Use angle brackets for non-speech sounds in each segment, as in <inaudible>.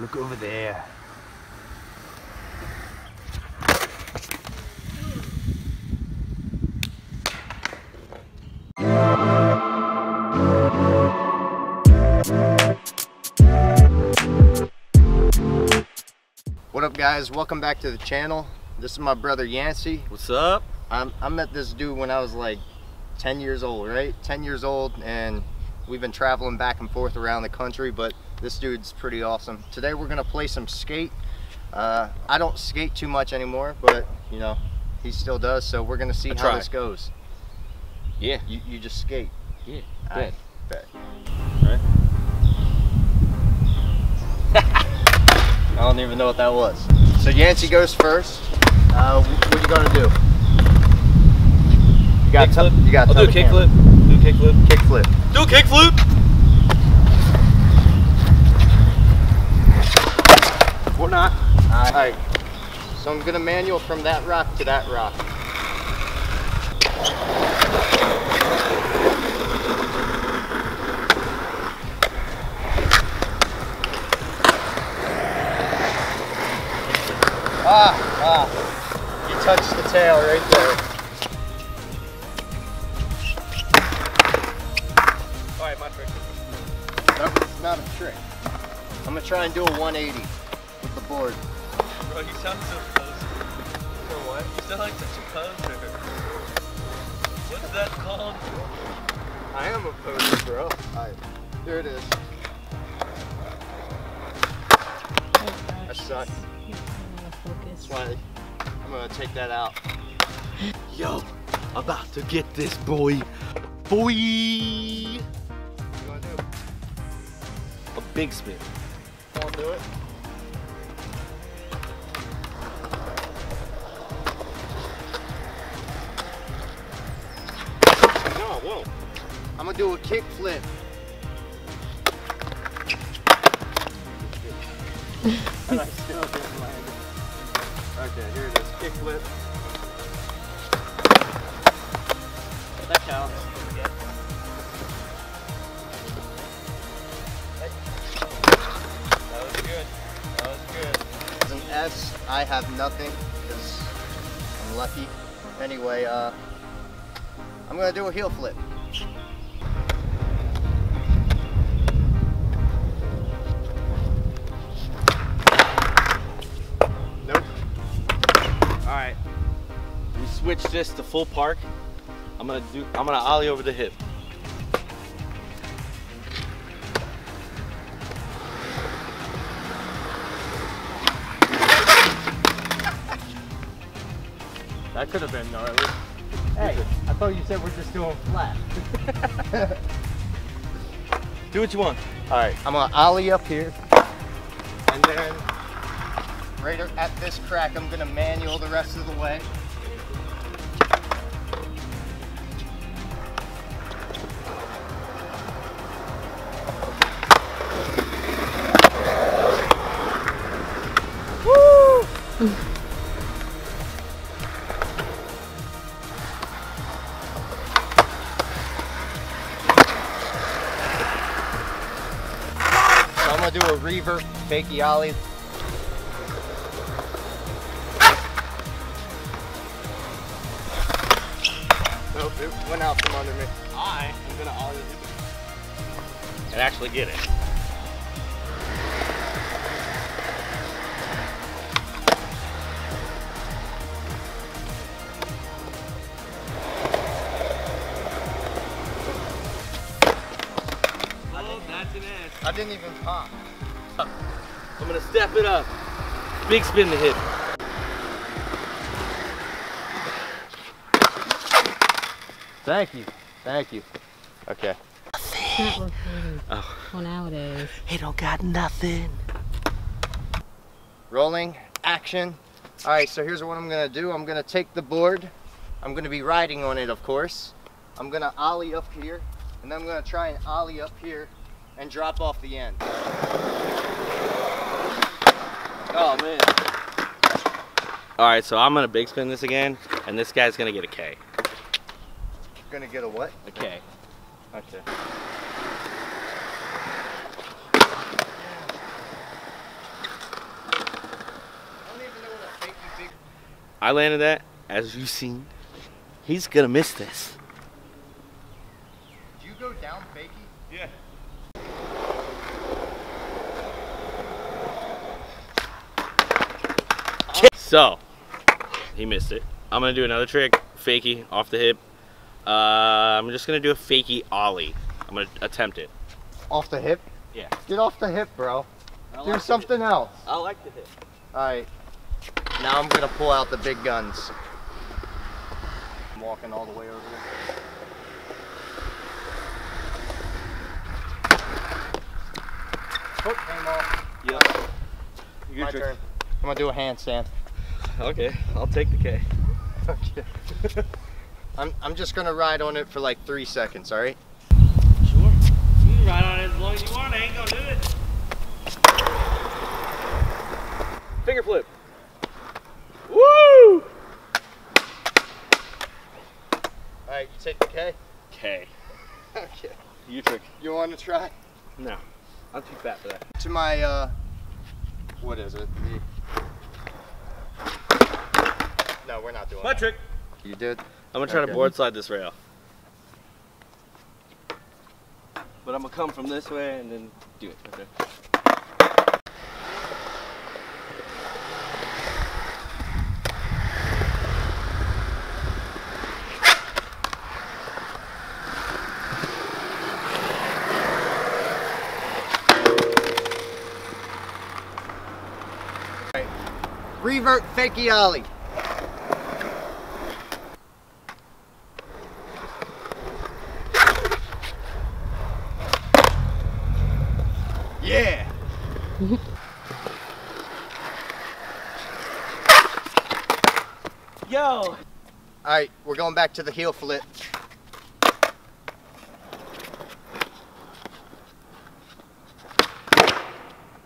Look over there. What up guys, welcome back to the channel. This is my brother Yancey. What's up? I'm, I met this dude when I was like 10 years old, right? 10 years old and we've been traveling back and forth around the country, but this dude's pretty awesome. Today we're gonna play some skate. Uh, I don't skate too much anymore, but you know, he still does, so we're gonna see I how try. this goes. Yeah. You, you just skate. Yeah. Alright, bet. <laughs> I don't even know what that was. So Yancey goes first. Uh, wh- what you gonna do? You got Kickflip. you got I'll do a kickflip. Do a kickflip. Kickflip. Do a kickflip. Or not. All right. So I'm gonna manual from that rock to that rock. Ah, ah. You touched the tail right there. Alright, my trick. Nope, it's not a trick. I'm gonna try and do a 180 with the board. Bro, you sound so poser. For what? You sound like such a poser. What's that called? I am a poser, bro. Alright, here it is. I suck. That's why I'm gonna take that out. Yo, about to get this boy. Boy. What you wanna do? A big spin. I'll do it. Gonna do a kick flip. and <laughs> I still didn't land it. Okay, here it is. Kick flip. That counts. That was good. That was good. As an S, I have nothing because I'm lucky. Anyway, uh, I'm gonna do a heel flip. Alright. We switch this to full park. I'm gonna do I'm gonna ollie over the hip. That could have been gnarly. Hey, I thought you said we're just doing flat. <laughs> Do what you want. Alright, I'm gonna ollie up here. And then right at this crack, I'm gonna manual the rest of the way. Do a revert, fakie ollie. Went out from under me. I am gonna ollie and actually get it. Oh, that's an S. I didn't even pop. I'm gonna step it up. Big spin the hip. Thank you. Thank you. Okay. Not recording. Oh. Well, nowadays. He don't got nothing. Rolling, action. All right, so here's what I'm gonna do. I'm gonna take the board. I'm gonna be riding on it, of course. I'm gonna ollie up here, and then I'm gonna try and ollie up here and drop off the end. Oh man. All right, so I'm gonna big spin this again, and this guy's gonna get a K gonna get a what? Okay. Okay. I landed that, as you've seen. He's gonna miss this. Do you go down fakie? Yeah. So, he missed it. I'm gonna do another trick, fakie, off the hip, uh, I'm just gonna do a fakie ollie. I'm gonna attempt it. Off the hip? Yeah. Get off the hip, bro. Do something else. I like the hip. Alright. Now I'm gonna pull out the big guns. I'm walking all the way over there. Foot came off. Yep. My turn. I'm gonna do a handstand. Okay, I'll take the K. <laughs> Okay. <laughs> I'm, I'm just gonna ride on it for like three seconds, alright? Sure. You can ride on it as long as you want. I ain't gonna do it. Finger flip. Woo! Alright, you take the K? K. Okay. You trick. You wanna try? No. I'm too fat for that. To my, uh, what is it? The... No, we're not doing My that. trick. You did? I'm gonna try Okay. to board slide this rail. But I'm gonna come from this way and then do it. Okay. Revert fakie ollie. Yeah. Yo! All right, we're going back to the heel flip.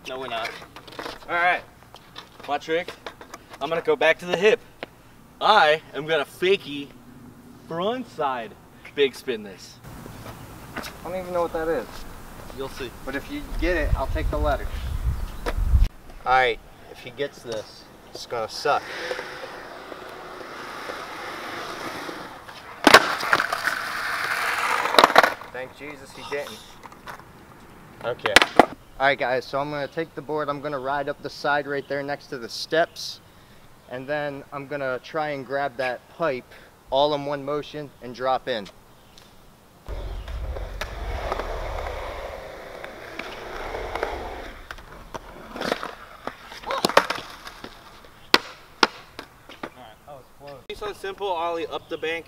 No, we're not. Alright. My trick. I'm gonna go back to the hip. I am gonna fakie frontside big spin this. I don't even know what that is. You'll see. But if you get it, I'll take the letter. All right, if he gets this, it's gonna suck. Thank Jesus he didn't. Okay. All right, guys, so I'm gonna take the board, I'm gonna ride up the side right there next to the steps, and then I'm gonna try and grab that pipe all in one motion and drop in. So simple, ollie up the bank.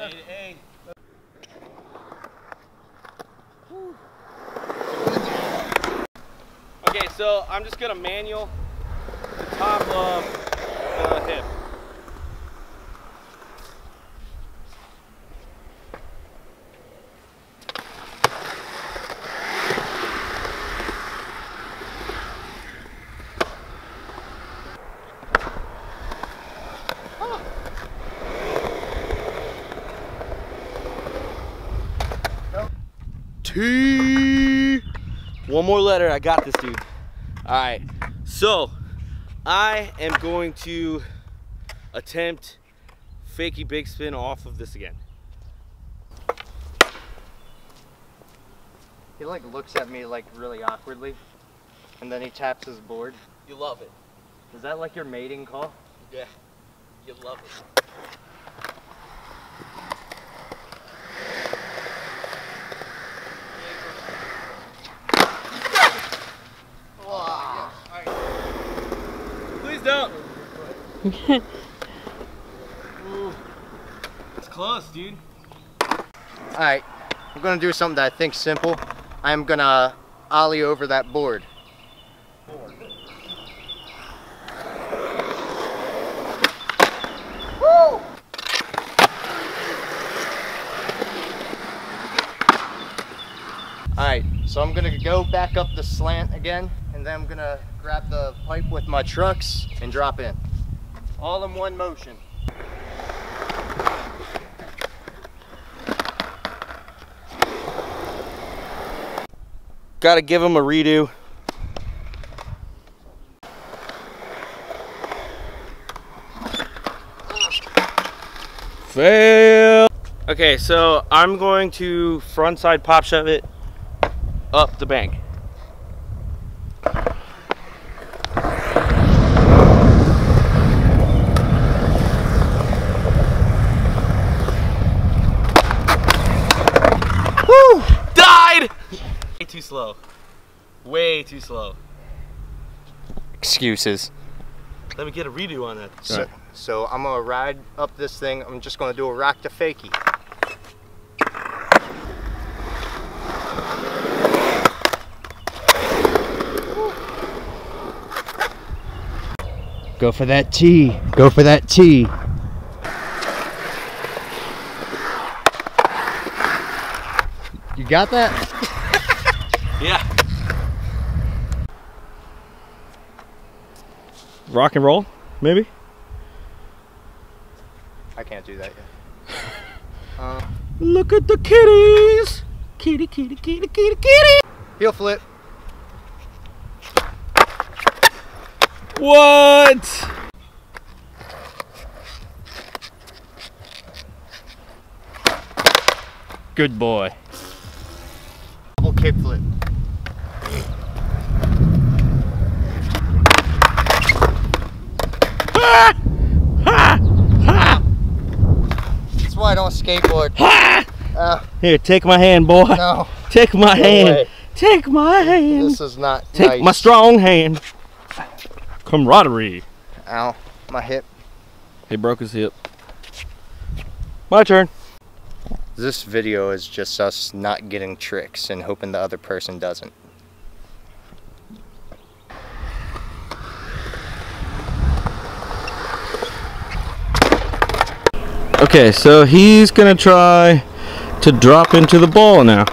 Okay, so I'm just gonna manual the top of the hip. T. One more letter. I got this, dude. All right. So, I am going to attempt fakie big spin off of this again. He like looks at me like really awkwardly, and then he taps his board. You love it. Is that like your mating call? Yeah. You love it. It's close, dude. All right, we're gonna do something that I think's simple. I'm gonna ollie over that board. Woo! All right, So I'm gonna go back up the slant again, and then I'm gonna grab the pipe with my trucks and drop in. All in one motion. Gotta give him a redo. Fail. Okay, so I'm going to frontside pop shove it up the bank. Woo! Died! Way too slow. Way too slow. Excuses. Let me get a redo on that. So, so I'm gonna ride up this thing. I'm just gonna do a rock to fakie. Go for that T. Go for that T. You got that? Rock and roll, maybe? I can't do that yet. Uh, <laughs> Look at the kitties! Kitty, kitty, kitty, kitty, kitty! heel flip. What? Good boy. Double kick flip. That's why I don't skateboard. Uh, Here, take my hand, boy. no, <laughs> Take my No hand. way. Take my hand. this is not Take nice. my strong hand. Camaraderie. Ow, my hip. He broke his hip. My turn. This video is just us not getting tricks and hoping the other person doesn't. Okay, so he's gonna try to drop into the ball now.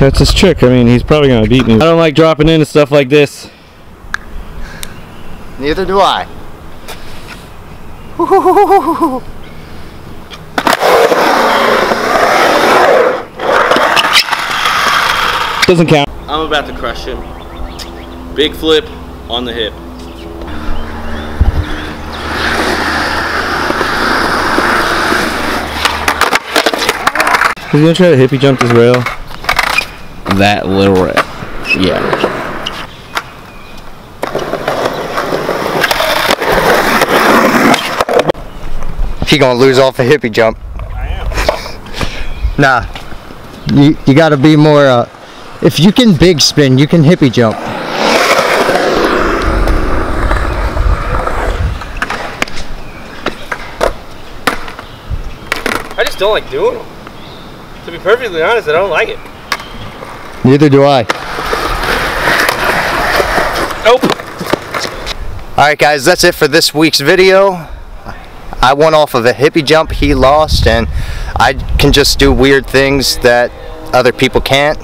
That's his trick. I mean, he's probably gonna beat me. I don't like dropping into stuff like this. Neither do I. Doesn't count. I'm about to crush him. Big flip on the hip. He's gonna try to hippie jump this rail. That little rail. Yeah. He gonna lose off a hippie jump. I am. Nah. You you gotta be more uh if you can big spin, you can hippie jump. I just don't like doing them. To be perfectly honest, I don't like it. Neither do I. Nope. Alright guys, that's it for this week's video. I went off of a hippie jump, he lost, and I can just do weird things that other people can't.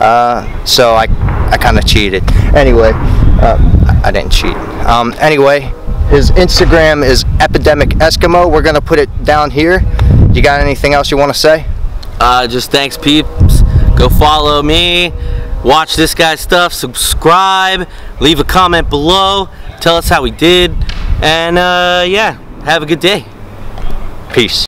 Uh, so I, I kind of cheated. Anyway, uh, I didn't cheat. Um, anyway, his Instagram is Epidemic Eskimo. We're gonna put it down here. You got anything else you want to say? Uh, just thanks, peeps. Go follow me. Watch this guy's stuff. Subscribe. Leave a comment below. Tell us how we did. And uh, yeah, have a good day. Peace.